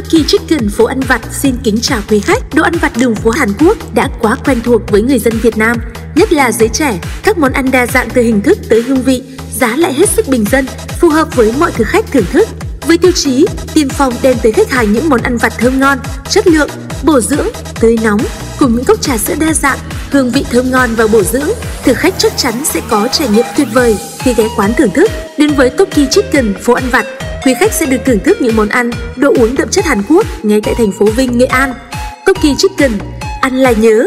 Tokyo Chicken phố ăn vặt xin kính chào quý khách. Đồ ăn vặt đường phố Hàn Quốc đã quá quen thuộc với người dân Việt Nam, nhất là giới trẻ. Các món ăn đa dạng từ hình thức tới hương vị, giá lại hết sức bình dân, phù hợp với mọi thực khách thưởng thức. Với tiêu chí tiên phong đem tới khách hàng những món ăn vặt thơm ngon, chất lượng, bổ dưỡng, tươi nóng cùng những cốc trà sữa đa dạng, hương vị thơm ngon và bổ dưỡng, thực khách chắc chắn sẽ có trải nghiệm tuyệt vời khi ghé quán thưởng thức. Đến với Tokyo Chicken phố ăn vặt, quý khách sẽ được thưởng thức những món ăn, đồ uống đậm chất Hàn Quốc ngay tại thành phố Vinh, Nghệ An. Toki Chicken, ăn là nhớ.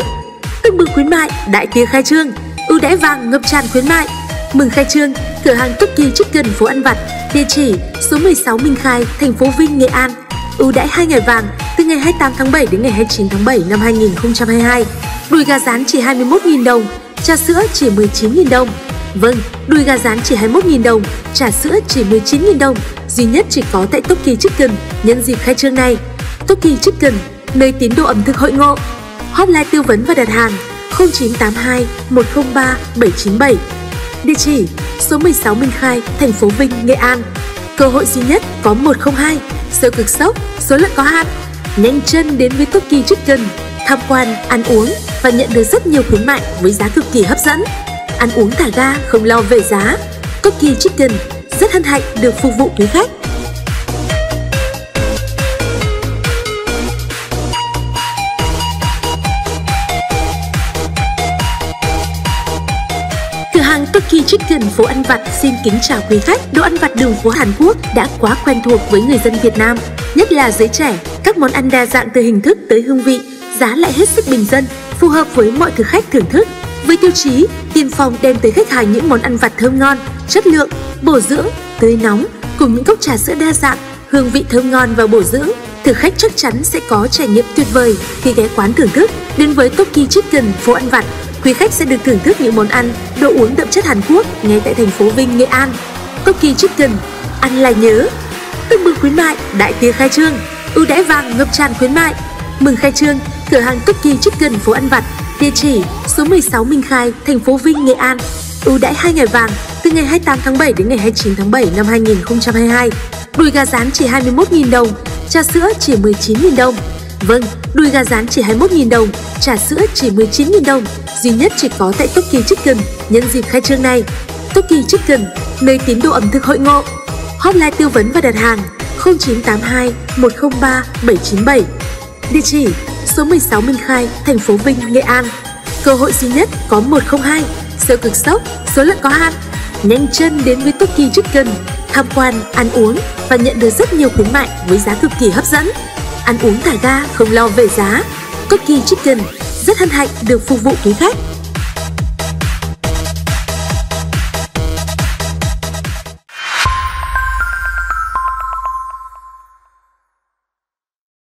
Tưng bừng khuyến mại, đại tiệc khai trương, ưu đãi vàng ngập tràn khuyến mại. Mừng khai trương, cửa hàng Toki Chicken phố ăn vặt, địa chỉ số 16 Minh Khai, thành phố Vinh, Nghệ An. Ưu đãi 2 ngày vàng từ ngày 28 tháng 7 đến ngày 29 tháng 7 năm 2022. Đùi gà rán chỉ 21.000 đồng, trà sữa chỉ 19.000 đồng. Vâng, đùi gà rán chỉ 21.000 đồng, trà sữa chỉ 19.000 đồng, duy nhất chỉ có tại Toki Chicken nhân dịp khai trương này. Toki Chicken, nơi tín đồ ẩm thực hội ngộ. Hotline tư vấn và đặt hàng 0982 103 797. Địa chỉ số 16 Minh Khai, thành phố Vinh, Nghệ An. Cơ hội duy nhất có 102, sale cực sốc, số lượng có hạn. Nhanh chân đến với Toki Chicken, tham quan, ăn uống và nhận được rất nhiều khuyến mại với giá cực kỳ hấp dẫn. Ăn uống thả ga không lo về giá. Cookie Chicken rất hân hạnh được phục vụ quý khách. Cửa hàng Toki Chicken phố ăn vặt xin kính chào quý khách. Đồ ăn vặt đường phố Hàn Quốc đã quá quen thuộc với người dân Việt Nam, nhất là giới trẻ. Các món ăn đa dạng từ hình thức tới hương vị, giá lại hết sức bình dân, phù hợp với mọi thực khách thưởng thức. Với tiêu chí tiên phong đem tới khách hàng những món ăn vặt thơm ngon, chất lượng, bổ dưỡng, tươi nóng cùng những cốc trà sữa đa dạng, hương vị thơm ngon và bổ dưỡng, thực khách chắc chắn sẽ có trải nghiệm tuyệt vời khi ghé quán thưởng thức. Đến với Toki Chicken phố ăn vặt, quý khách sẽ được thưởng thức những món ăn, đồ uống đậm chất Hàn Quốc ngay tại thành phố Vinh, Nghệ An. Toki Chicken, ăn là nhớ. Tưng bừng khuyến mại, đại tiệc khai trương, ưu đãi vàng ngập tràn khuyến mại. Mừng khai trương, cửa hàng Toki Chicken phố ăn vặt, địa chỉ số 16 Minh Khai, thành phố Vinh, Nghệ An. Ưu đãi 2 ngày vàng từ ngày 28 tháng 7 đến ngày 29 tháng 7 năm 2022. Đùi gà rán chỉ 21.000 đồng, trà sữa chỉ 19.000 đồng. Vâng, đùi gà rán chỉ 21.000 đồng, trà sữa chỉ 19.000 đồng, duy nhất chỉ có tại Toki Chicken nhân dịp khai trương này. Toki Chicken, nơi tín đồ ẩm thực hội ngộ. Hotline tư vấn và đặt hàng 0982 103 797. Địa chỉ số 16 Minh Khai, thành phố Vinh, Nghệ An. Cơ hội duy nhất có 102, siêu cực sốc, số lượng có hạn. Nhanh chân đến với Toki Chicken, tham quan, ăn uống và nhận được rất nhiều khuyến mại với giá cực kỳ hấp dẫn. Ăn uống thả ga không lo về giá. Toki Chicken rất hân hạnh được phục vụ quý khách.